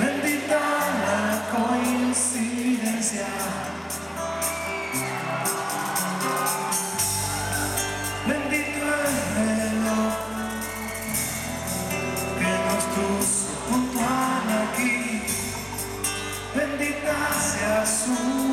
Bendita la coincidencia. Bendito el reloj que nos puso puntual aquí. Bendita sea su